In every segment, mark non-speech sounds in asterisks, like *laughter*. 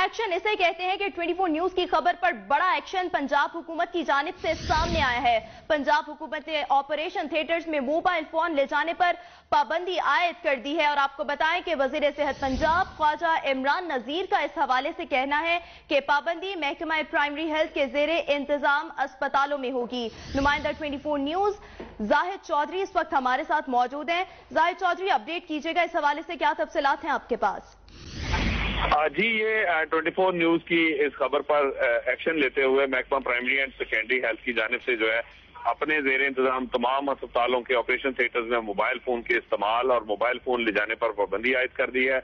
Action اسے کہتے ہیں کہ 24 نیوز کی خبر پر بڑا ایکشن پنجاب حکومت کی جانب سے سامنے آیا ہے۔ پنجاب حکومت نے آپریشن تھیٹرز میں موبائل فون لے جانے پر پابندی عائد کر دی ہے اور آپ کو بتائیں کہ وزیر صحت پنجاب خواجہ عمران نظیر کا اس حوالے سے کہنا ہے کہ پابندی محکمہ پرائمری ہیلتھ کے زیر انتظام اسپتالوں میں ہوگی۔ نمائندہ 24 نیوز، زاہد چودھری اس وقت ہمارے ساتھ موجود ہیں۔ زاہد چودھری اپڈیٹ کیجیے گا اس حوالے سے کیا تفصیلات ہیں آپ کے پاس؟ جی یہ ٹوئنٹی فور نیوز کی اس خبر پر ایکشن لیتے ہوئے محکمہ پرائمری اینڈ سیکنڈری ہیلتھ کی جانب سے جو ہے اپنے زیر انتظام تمام اسپتالوں کے آپریشن تھیٹرز میں موبائل فون کے استعمال اور موبائل فون لے جانے پر پابندی عائد کر دی ہے۔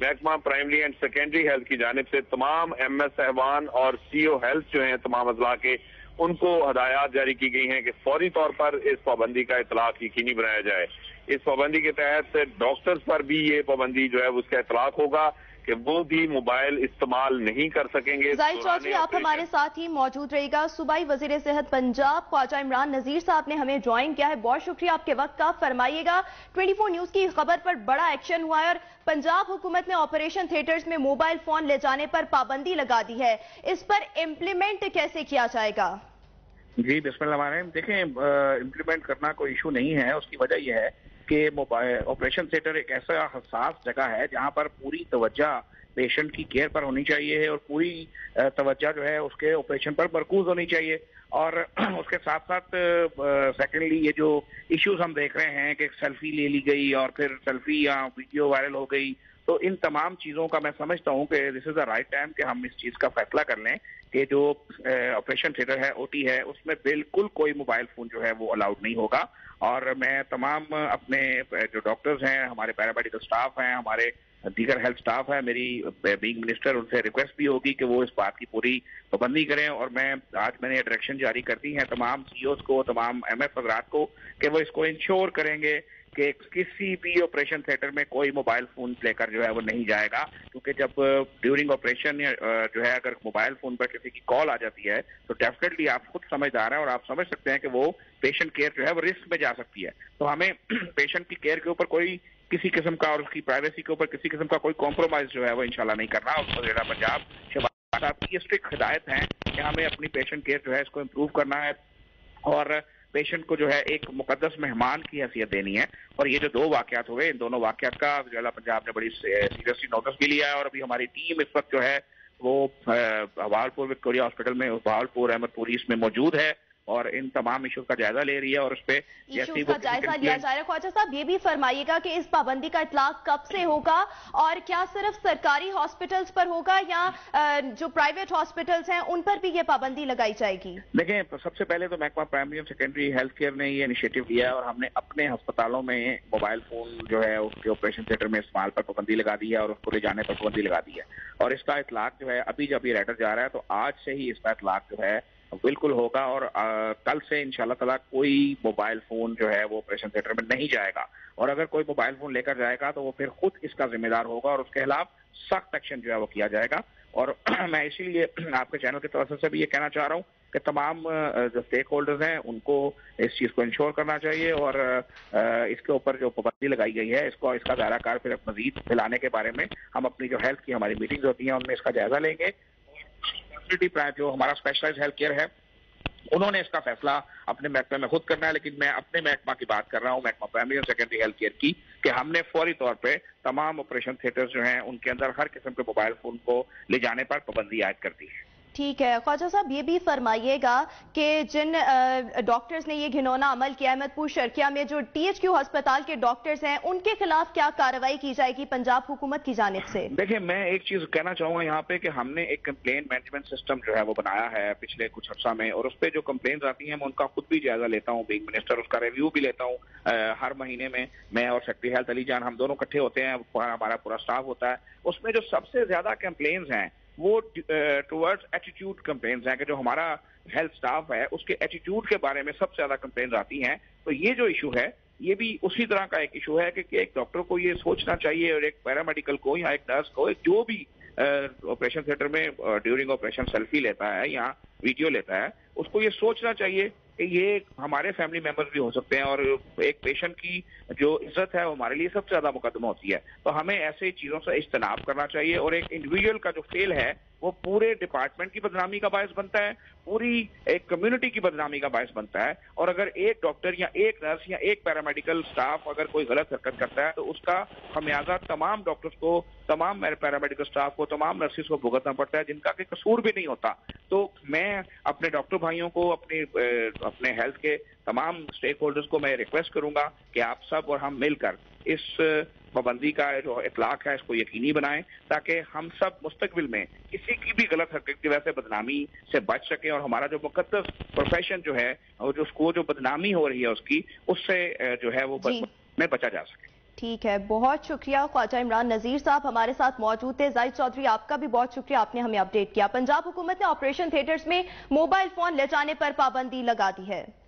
محکمہ پرائمری اینڈ سیکنڈری ہیلتھ کی جانب سے تمام ایم ایس احوان اور سی او ہیلتھ جو ہیں، تمام اضلاع کے، ان کو ہدایات جاری کی گئی ہیں کہ فوری طور پر اس پابندی کا اطلاق یقینی بنایا جائے۔ اس پابندی کے تحت ڈاکٹرز پر بھی یہ پابندی جو ہے، اس کا اطلاق ہوگا۔ کہ وہ بھی موبائل استعمال نہیں کر سکیں گے زائد چودھری آپ ہمارے ساتھ ہی موجود رہے گا۔ صوبائی وزیر صحت پنجاب خواجہ عمران نظیر صاحب نے ہمیں جوائن کیا ہے۔ بہت شکریہ آپ کے وقت کا۔ فرمائیے گا 24 نیوز کی خبر پر بڑا ایکشن ہوا ہے اور پنجاب حکومت نے آپریشن تھیٹرز میں موبائل فون لے جانے پر پابندی لگا دی ہے۔ اس پر امپلیمنٹ کیسے کیا جائے گا؟ جی بسم اللہ الرحمن دیکھیں امپلیمنٹ کرنا کوئی ایشو نہیں ہے۔ اس کی وجہ یہ ہے کہ آپریشن تھیٹر ایک ایسا حساس جگہ ہے جہاں پر پوری توجہ پیشنٹ کی کیئر پر ہونی چاہیے اور پوری توجہ جو ہے اس کے آپریشن پر مرکوز ہونی چاہیے اور *clears throat* اس کے ساتھ ساتھ سیکنڈلی یہ جو ایشوز ہم دیکھ رہے ہیں کہ سیلفی لے لی گئی اور پھر سیلفی یا ویڈیو وائرل ہو گئی تو ان تمام چیزوں کا میں سمجھتا ہوں کہ دس از دا رائٹ ٹائم کہ ہم اس چیز کا فیصلہ کر لیں کہ جو آپریشن تھیٹر ہے او ٹی ہے، اس میں بالکل کوئی موبائل فون جو ہے وہ الاؤڈ نہیں ہوگا اور میں تمام اپنے جو ڈاکٹرز ہیں، ہمارے پیرامیڈیکل سٹاف ہیں، ہمارے دیگر ہیلتھ سٹاف ہیں، میری بینگ منسٹر ان سے ریکویسٹ بھی ہوگی کہ وہ اس بات کی پوری پابندی کریں۔ اور میں آج میں نے ڈائریکشن جاری کر دی ہیں تمام سی اوز کو، تمام ایم ایف حضرات کو کہ وہ اس کو انشور کریں گے۔ کہ کسی بھی آپریشن تھیٹر میں کوئی موبائل فون لے کر جو ہے وہ نہیں جائے گا، کیونکہ جب ڈیورنگ آپریشن جو ہے اگر موبائل فون پر کسی کی کال آ جاتی ہے، تو ڈیفینیٹلی آپ خود سمجھدار ہیں اور آپ سمجھ سکتے ہیں کہ وہ پیشنٹ کیئر جو ہے وہ رسک میں جا سکتی ہے۔ تو ہمیں *clears throat* پیشنٹ کی کیئر کے اوپر کوئی کسی قسم کا اور اس کی پرائیویسی کے اوپر کسی قسم کا کوئی کمپرومائز جو ہے وہ انشاءاللہ نہیں کرنا۔ اور پنجاب، شہباز صاحب کی اسٹرکٹ ہدایت ہیں کہ ہمیں اپنی پیشنٹ کیئر جو ہے اس کو امپروو کرنا ہے۔ اور پیشنٹ کو جو ہے ایک مقدس مہمان کی حیثیت دینی ہے اور یہ جو دو واقعات ہوئے، ان دونوں واقعات کا وزیر پنجاب نے بڑی سیریسلی نوٹس بھی لیا ہے اور ابھی ہماری ٹیم اس وقت جو ہے وہ بھاولپور وکٹوریا ہاسپٹل میں بھاولپور احمد پوری اس میں موجود ہے۔ اور ان تمام ایشوز کا جائزہ لے رہی ہے اور اس پہ ایشوز کا جائزہ لیا جائے رہا خواجہ صاحب یہ بھی فرمائیے گا کہ اس پابندی کا اطلاق کب سے ہوگا اور کیا صرف سرکاری ہاسپٹلز پر ہوگا یا جو پرائیویٹ ہاسپٹلز ہیں ان پر بھی یہ پابندی لگائی جائے گی؟ دیکھیں سب سے پہلے تو محکمہ پرائمری اور سیکنڈری ہیلتھ کیئر نے یہ انیشیٹو لیا ہے اور ہم نے اپنے ہسپتالوں میں موبائل فون جو ہے اس کے آپریشن تھیٹر میں استعمال پر پابندی لگا دی ہے اور اس کو لے جانے پر پابندی لگا دی ہے۔ اور اس کا اطلاق جو ہے ابھی جب یہ ریٹر جا رہا ہے تو آج سے ہی اس کا اطلاق جو ہے بالکل ہوگا اور کل سے ان شاء اللہ تعالیٰ کوئی موبائل فون جو ہے وہ آپریشن تھیٹر میں نہیں جائے گا۔ اور اگر کوئی موبائل فون لے کر جائے گا تو وہ پھر خود اس کا ذمہ دار ہوگا اور اس کے خلاف سخت ایکشن جو ہے وہ کیا جائے گا۔ اور *clears throat* میں اسی لیے *clears throat* آپ کے چینل کی طرف سے بھی یہ کہنا چاہ رہا ہوں کہ تمام جو اسٹیک ہولڈرز ہیں، ان کو اس چیز کو انشور کرنا چاہیے اور اس کے اوپر جو پابندی لگائی گئی ہے، اس کو، اس کا دائرہ کار پھر مزید پھیلانے کے بارے میں ہم اپنی جو ہیلتھ کی ہماری میٹنگز ہوتی ہیں، ان میں اس کا جائزہ لیں گے۔ جو ہمارا اسپیشلائز ہیلتھ کیئر ہے، انہوں نے اس کا فیصلہ اپنے محکمے میں خود کرنا ہے، لیکن میں اپنے محکمہ کی بات کر رہا ہوں، محکمہ پرائمری اور سیکنڈری ہیلتھ کیئر کی، کہ ہم نے فوری طور پہ تمام آپریشن تھیٹر جو ہیں، ان کے اندر ہر قسم کے موبائل فون کو لے جانے پر پابندی عائد کر دی ہے۔ ٹھیک ہے، خواجہ صاحب، یہ بھی فرمائیے گا کہ جن ڈاکٹرز نے یہ گھنونا عمل کیا احمد پور شرکیہ میں جو ٹی ایچ کیو ہسپتال کے ڈاکٹرز ہیں، ان کے خلاف کیا کارروائی کی جائے گی پنجاب حکومت کی جانب سے؟ دیکھیں، میں ایک چیز کہنا چاہوں گا یہاں پہ کہ ہم نے ایک کمپلین مینجمنٹ سسٹم جو ہے وہ بنایا ہے پچھلے کچھ عرصہ میں، اور اس پہ جو کمپلینز آتی ہیں، میں ان کا خود بھی جائزہ لیتا ہوں بینگ منسٹر اس کا ریویو بھی لیتا ہوں ہر مہینے میں میں اور سیکٹری ہیلتھ علی جان ہم دونوں کٹھے ہوتے ہیں، ہمارا پورا سٹاف ہوتا ہے۔ اس میں جو سب سے زیادہ کمپلینز ہیں وہ ٹورڈز ایٹیٹیوڈ کمپلینز ہیں کہ جو ہمارا ہیلتھ سٹاف ہے، اس کے ایٹیٹیوڈ کے بارے میں سب سے زیادہ کمپلینز آتی ہیں۔ تو یہ جو ایشو ہے، یہ بھی اسی طرح کا ایک ایشو ہے کہ ایک ڈاکٹر کو یہ سوچنا چاہیے اور ایک پیرامیڈیکل کو یا ایک نرس کو، جو بھی آپریشن تھیٹر میں ڈیورنگ آپریشن سیلفی لیتا ہے یا ویڈیو لیتا ہے، اس کو یہ سوچنا چاہیے کہ یہ ہمارے فیملی ممبر بھی ہو سکتے ہیں اور ایک پیشنٹ کی جو عزت ہے، وہ ہمارے لیے سب سے زیادہ مقدمہ ہوتی ہے۔ تو ہمیں ایسے چیزوں سے اجتناب کرنا چاہیے اور ایک انڈیویجل کا جو فیل ہے وہ پورے ڈپارٹمنٹ کی بدنامی کا باعث بنتا ہے، پوری ایک کمیونٹی کی بدنامی کا باعث بنتا ہے۔ اور اگر ایک ڈاکٹر یا ایک نرس یا ایک پیرامیڈیکل سٹاف اگر کوئی غلط حرکت کرتا ہے، تو اس کا خمیازہ تمام ڈاکٹرز کو، تمام پیرامیڈیکل سٹاف کو، تمام نرسز کو بھگتنا پڑتا ہے، جن کا کہ قصور بھی نہیں ہوتا۔ تو میں اپنے ڈاکٹر بھائیوں کو اپنی اپنے ہیلتھ کے تمام سٹیک ہولڈرز کو میں ریکویسٹ کروں گا کہ آپ سب اور ہم مل کر اس پابندی کا جو اطلاق ہے اس کو یقینی بنائیں تاکہ ہم سب مستقبل میں کسی کی بھی غلط حرکت کی وجہ سے بدنامی سے بچ سکیں اور ہمارا جو مقدس پروفیشن جو ہے اور جو اس کو جو بدنامی ہو رہی ہے اس کی اس سے جو ہے وہ جی۔ میں بچا جا سکے۔ ٹھیک ہے بہت شکریہ خواجہ عمران۔ نذیر صاحب ہمارے ساتھ موجود تھے۔ زائد چودھری آپ کا بھی بہت شکریہ۔ آپ نے ہمیں اپڈیٹ کیا۔ پنجاب حکومت نے آپریشن تھیٹرز میں موبائل فون لے جانے پر پابندی لگا دی ہے۔